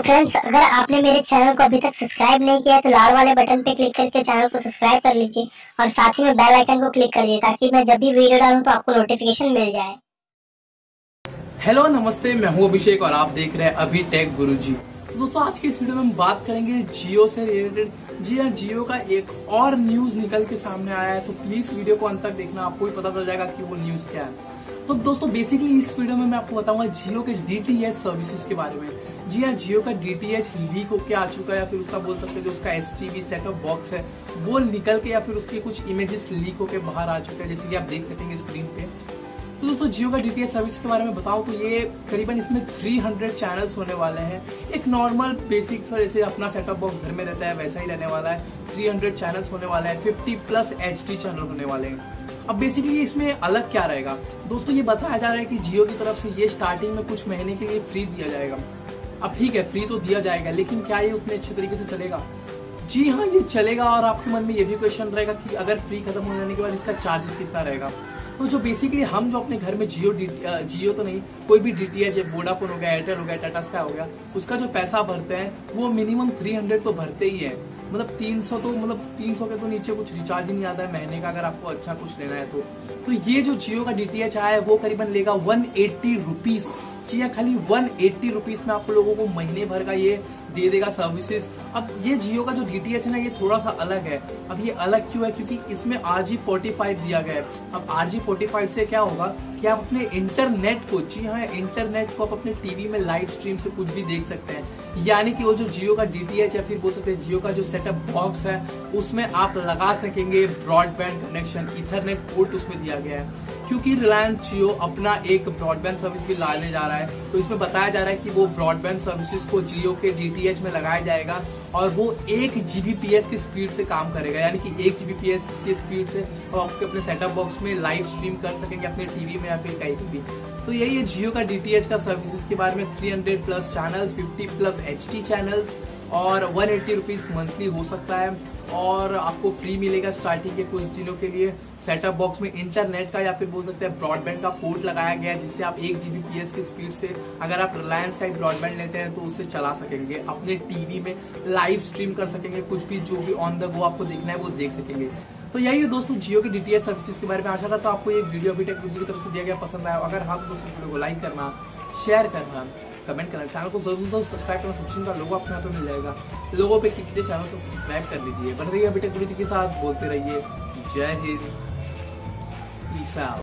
तो फ्रेंड्स अगर आपने मेरे चैनल को अभी तक सब्सक्राइब नहीं किया है तो लाल वाले बटन पे क्लिक करके चैनल को सब्सक्राइब कर लीजिए और साथ ही में बेल आइकन को क्लिक कर दीजिए ताकि मैं जब भी वीडियो डालूं तो आपको नोटिफिकेशन मिल जाए। हेलो नमस्ते, मैं हूँ अभिषेक और आप देख रहे हैं अभी टेक गुरु जी दोस्तों, आज की इस वीडियो में हम बात करेंगे जियो से रिलेटेड जी हाँ जियो का एक और न्यूज़ निकल के सामने आया है तो प्लीज़ वीडियो को अंत तक देखना, आपको भी पता चल जाएगा कि वो न्यूज़ क्या है। तो दोस्तों बेसिकली इस वीडियो में मैं आपको बताऊँगा जियो के डीटीएच सर्विसेज़ के बारे में। जी हाँ जियो का डीटीएच लीक होके आ चुका है या फिर उसका बोल सकते हैं जो उसका एस टी सेटअप बॉक्स है, वो निकल के या फिर उसके कुछ इमेजेस लीक होके बाहर आ चुके हैं, जैसे कि आप देख सकेंगे स्क्रीन पे। तो दोस्तों जियो का डीटीएच सर्विस के बारे में बताओ तो ये करीबन इसमें 300 चैनल्स होने वाले हैं। एक नॉर्मल बेसिक सा, जैसे अपना सेटअप बॉक्स घर में रहता है, वैसा ही रहने वाला है। 300 चैनल्स होने वाला है 50 प्लस एच चैनल होने वाले हैं। अब बेसिकली इसमें अलग क्या रहेगा? दोस्तों, ये बताया जा रहा है कि जियो की तरफ़ से ये स्टार्टिंग में कुछ महीने के लिए फ्री दिया जाएगा। अब ठीक है फ्री तो दिया जाएगा, लेकिन क्या ये उतने अच्छे तरीके से चलेगा? जी हाँ ये चलेगा और आपके मन में ये भी क्वेश्चन रहेगा कि अगर फ्री खत्म हो जाने के बाद इसका चार्जेस कितना रहेगा? तो जो बेसिकली हम जो अपने घर में जियो जियो तो नहीं, कोई भी डीटीएच है वोडाफोन हो गया एयरटेल हो गया टाटा स्काई हो गया, उसका जो पैसा भरते हैं, वो मिनिमम 300 तो भरते ही है। मतलब 300 तो मतलब 300 के तो नीचे कुछ रिचार्ज ही नहीं आता है। महीने का अगर आपको अच्छा कुछ लेना है तो। तो ये जो जियो का डीटीएच आया है, वो करीबन लेगा वन एट्टी रुपीज़ जी हाँ खाली वन एट्टी रुपीज़ में आप लोगों को महीने भर का ये दे देगा सर्विसेज़ अब ये जियो का जो डीटीएच है ना, ये थोड़ा सा अलग है। अब ये अलग क्यों है? क्योंकि इसमें आर जी दिया गया है। अब आर जी से क्या होगा कि आप अपने इंटरनेट को, जी हाँ इंटरनेट को आप अपने टीवी में लाइव स्ट्रीम से कुछ भी देख सकते हैं। यानी कि वो जो जियो का डीटीएच या फिर बोल सकते हैं जियो का जो सेटअप बॉक्स है, उसमें आप लगा सकेंगे ब्रॉडबैंड कनेक्शन इथरनेट पोर्ट उसमें दिया गया है। क्योंकि रिलायंस जियो अपना एक ब्रॉडबैंड सर्विस भी लाने जा रहा है तो इसमें बताया जा रहा है कि वो ब्रॉडबैंड सर्विसेज़ को जियो के डीटीएच में लगाया जाएगा और वो एक जीबीपीएस की स्पीड से काम करेगा, यानी कि एक जीबीपीएस की स्पीड से आप आपके अपने सेटअप बॉक्स में लाइव स्ट्रीम कर सकेंगे अपने टीवी में या फिर कहीं भी। तो यही है जियो का डीटीएच का सर्विसेज़ के बारे में 300 plus channels 50 plus HD channels और वन एट्टी रुपीज़ मंथली हो सकता है और आपको फ्री मिलेगा स्टार्टिंग के कुछ दिनों के लिए। सेटअप बॉक्स में इंटरनेट का या फिर बोल सकते हैं ब्रॉडबैंड का पोर्ट लगाया गया है, जिससे आप एक जीबीपीएस की स्पीड से अगर आप रिलायंस का एक ब्रॉडबैंड लेते हैं तो उससे चला सकेंगे। अपने टीवी में लाइव स्ट्रीम कर सकेंगे। कुछ भी जो भी ऑन द गो आपको देखना है, वो देख सकेंगे। तो यही है दोस्तों जियो की डीटीएच सर्विसेज़ के बारे में। आशा था तो आपको ये वीडियो अभी टेक की तरफ़ से दिया गया। पसंद आया अगर हाँ तो दोस्तों वीडियो को लाइक करना शेयर करना। कमेंट करना। चैनल को ज़रूर ज़रूर सब्सक्राइब करना सब्सक्राइब का लोगो अपने यहाँ पे मिल जाएगा। लोगों पे क्लिक कीजिए, चैनल को सब्सक्राइब कर लीजिए। बन रही है अभी जी के साथ, बोलते रहिए, जय हिंद ईसा